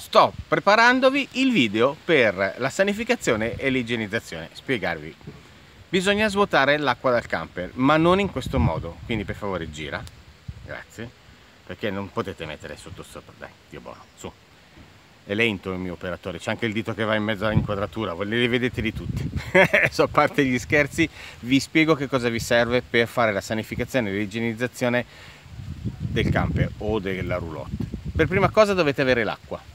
sto preparandovi il video per la sanificazione e l'igienizzazione. Spiegarvi. Bisogna svuotare l'acqua dal camper, ma non in questo modo. Quindi per favore gira. Grazie. Perché non potete mettere sotto sopra. Dai, Dio buono, su. È lento il mio operatore, c'è anche il dito che va in mezzo all'inquadratura, li vedete di tutti. Adesso a parte gli scherzi, vi spiego che cosa vi serve per fare la sanificazione e l'igienizzazione del camper o della roulotte. Per prima cosa dovete avere l'acqua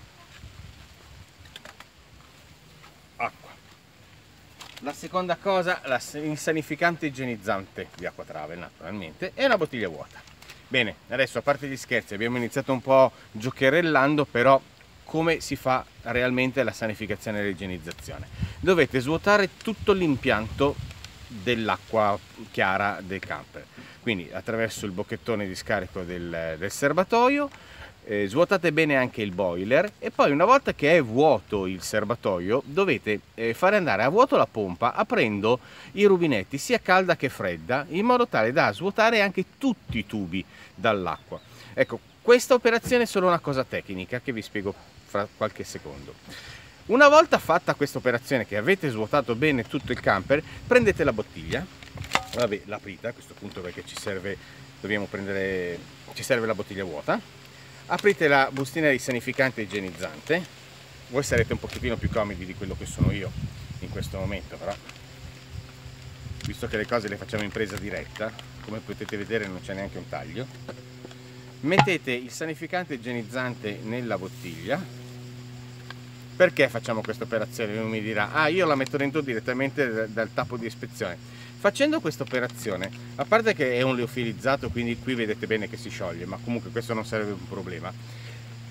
La seconda cosa, la, il sanificante igienizzante di acqua trave naturalmente e una bottiglia vuota. Bene, adesso a parte gli scherzi abbiamo iniziato un po' giocherellando, però come si fa realmente la sanificazione e l'igienizzazione? Dovete svuotare tutto l'impianto dell'acqua chiara del camper, quindi attraverso il bocchettone di scarico del, del serbatoio, eh, svuotate bene anche il boiler e poi una volta che è vuoto il serbatoio dovete eh, fare andare a vuoto la pompa aprendo i rubinetti sia calda che fredda in modo tale da svuotare anche tutti i tubi dall'acqua. Ecco, questa operazione è solo una cosa tecnica che vi spiego fra qualche secondo. Una volta fatta questa operazione che avete svuotato bene tutto il camper, prendete la bottiglia, vabbè l'aprite a questo punto perché ci serve, dobbiamo prendere, ci serve la bottiglia vuota, aprite la bustina di sanificante igienizzante. Voi sarete un pochettino più comodi di quello che sono io in questo momento però visto che le cose le facciamo in presa diretta come potete vedere non c'è neanche un taglio. Mettete il sanificante igienizzante nella bottiglia. Perché facciamo questa operazione? Uno mi dirà, ah io la metto dentro direttamente dal tappo di ispezione Facendo questa operazione, a parte che è un leofilizzato, quindi qui vedete bene che si scioglie, ma comunque questo non sarebbe un problema.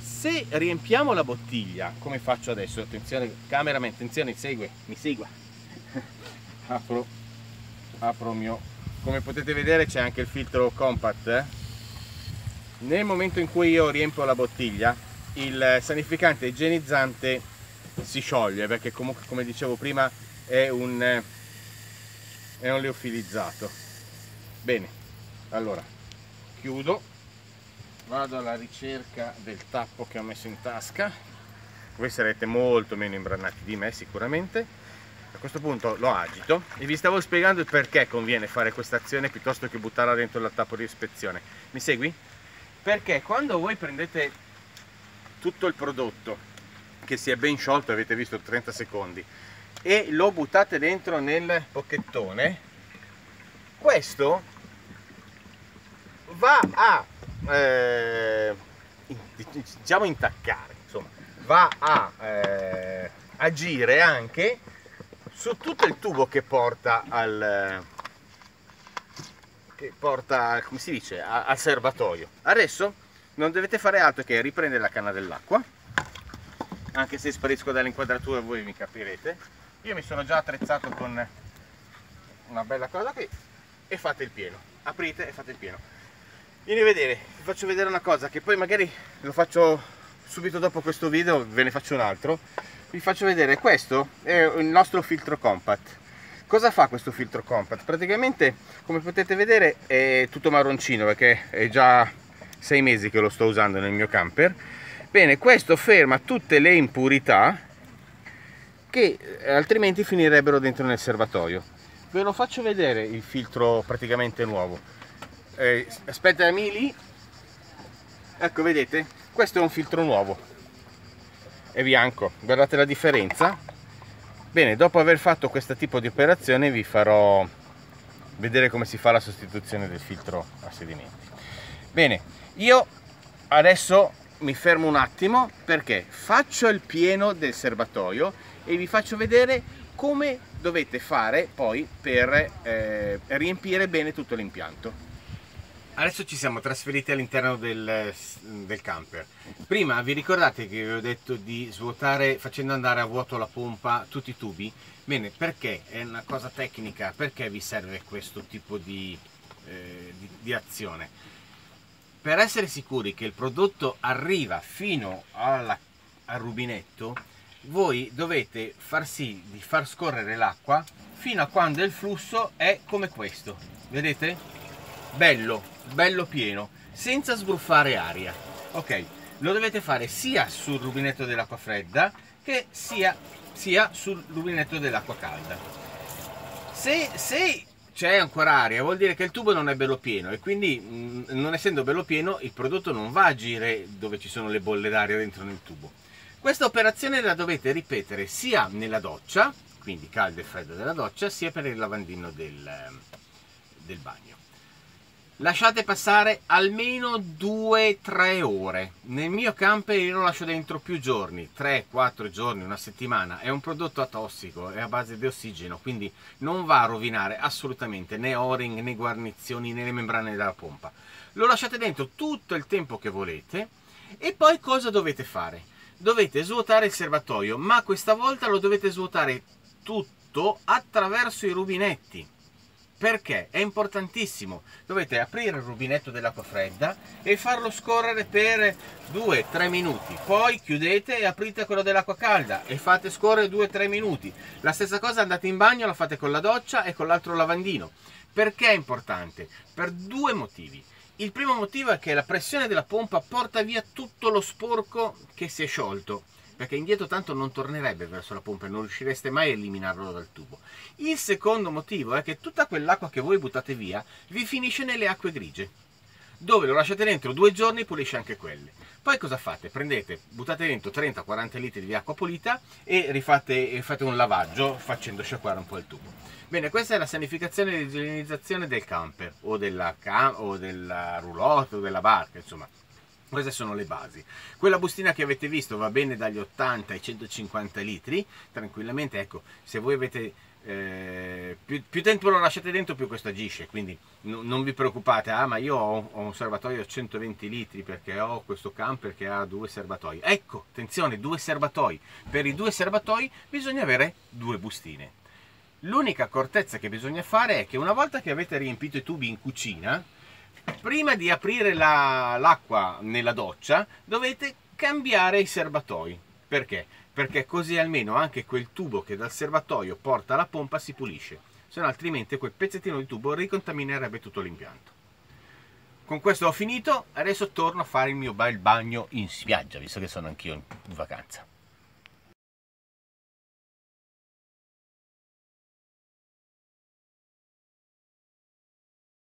Se riempiamo la bottiglia, come faccio adesso, attenzione, cameraman, attenzione, segue, mi segua. apro, apro mio, come potete vedere c'è anche il filtro compact. Eh? Nel momento in cui io riempio la bottiglia, il sanificante igienizzante si scioglie, perché comunque, come dicevo prima, è un è un leofilizzato bene allora chiudo. Vado alla ricerca del tappo che ho messo in tasca. Voi sarete molto meno imbranati di me sicuramente. A questo punto lo agito e vi stavo spiegando il perché conviene fare questa azione piuttosto che buttarla dentro il tappo di ispezione. Mi segui? perché quando voi prendete tutto il prodotto che si è ben sciolto avete visto 30 secondi e lo buttate dentro nel pocchettone questo va a eh, diciamo intaccare insomma va a eh, agire anche su tutto il tubo che porta al che porta come si dice al serbatoio. Adesso non dovete fare altro che riprendere la canna dell'acqua. Anche se sparisco dall'inquadratura voi mi capirete io mi sono già attrezzato con una bella cosa qui e fate il pieno. Aprite e fate il pieno. Vieni a vedere vi faccio vedere una cosa che poi magari lo faccio subito dopo questo video ve ne faccio un altro. Vi faccio vedere questo è il nostro filtro compact. Cosa fa questo filtro compact? Praticamente come potete vedere è tutto marroncino perché è già sei mesi che lo sto usando nel mio camper. Bene questo ferma tutte le impurità che eh, altrimenti finirebbero dentro nel serbatoio. Ve lo faccio vedere il filtro praticamente nuovo. Eh, aspettami lì. Ecco, vedete? Questo è un filtro nuovo. È bianco. Guardate la differenza. Bene, dopo aver fatto questo tipo di operazione vi farò vedere come si fa la sostituzione del filtro a sedimenti. Bene, io adesso mi fermo un attimo perché faccio il pieno del serbatoio e vi faccio vedere come dovete fare poi per eh, riempire bene tutto l'impianto. Adesso ci siamo trasferiti all'interno del, del, camper. Prima vi ricordate che vi ho detto di svuotare facendo andare a vuoto la pompa tutti i tubi? Bene, perché? È una cosa tecnica, perché vi serve questo tipo di, eh, di, di azione? Per essere sicuri che il prodotto arriva fino alla, al rubinetto, voi dovete far sì di far scorrere l'acqua fino a quando il flusso è come questo. Vedete? Bello bello pieno senza sbruffare aria. Ok lo dovete fare sia sul rubinetto dell'acqua fredda che sia, sia sul rubinetto dell'acqua calda. Se, se c'è ancora aria, vuol dire che il tubo non è bello pieno e quindi mh, non essendo bello pieno il prodotto non va a agire dove ci sono le bolle d'aria dentro nel tubo. Questa operazione la dovete ripetere sia nella doccia, quindi caldo e freddo della doccia, sia per il lavandino del, del bagno. Lasciate passare almeno 2-3 ore. Nel mio camper io lo lascio dentro più giorni, 3-4 giorni, una settimana. È un prodotto atossico, è a base di ossigeno, quindi non va a rovinare assolutamente né o-ring, né guarnizioni, né le membrane della pompa. Lo lasciate dentro tutto il tempo che volete e poi cosa dovete fare? Dovete svuotare il serbatoio, ma questa volta lo dovete svuotare tutto attraverso i rubinetti perché? È importantissimo. Dovete aprire il rubinetto dell'acqua fredda e farlo scorrere per 2-3 minuti. Poi chiudete e aprite quello dell'acqua calda e fate scorrere 2-3 minuti. La stessa cosa andate in bagno la fate con la doccia e con l'altro lavandino. Perché è importante? per due motivi. Il primo motivo è che la pressione della pompa porta via tutto lo sporco che si è sciolto perché indietro tanto non tornerebbe verso la pompa e non riuscireste mai a eliminarlo dal tubo. Il secondo motivo è che tutta quell'acqua che voi buttate via vi finisce nelle acque grigie, dove lo lasciate dentro due giorni pulisce anche quelle. Poi cosa fate? Prendete, buttate dentro 30-40 litri di acqua pulita e rifate, fate un lavaggio facendo sciacquare un po' il tubo. Bene, questa è la sanificazione e l'igienizzazione del camper o della, o della roulotte o della barca, insomma queste sono le basi. Quella bustina che avete visto va bene dagli 80 ai 150 litri, tranquillamente, ecco, se voi avete eh, più, più, tempo lo lasciate dentro più questo agisce, quindi no, non vi preoccupate, ah ma io ho, ho, un serbatoio a 120 litri perché ho questo camper che ha due serbatoi. Ecco, attenzione, due serbatoi. Per i due serbatoi bisogna avere due bustine. L'unica accortezza che bisogna fare è che una volta che avete riempito i tubi in cucina, prima di aprire l'acqua nella doccia dovete cambiare i serbatoi. Perché? Perché così almeno anche quel tubo che dal serbatoio porta alla pompa si pulisce, se no altrimenti quel pezzettino di tubo ricontaminerebbe tutto l'impianto. Con questo ho finito, adesso torno a fare il mio bel bagno in spiaggia, visto che sono anch'io in vacanza.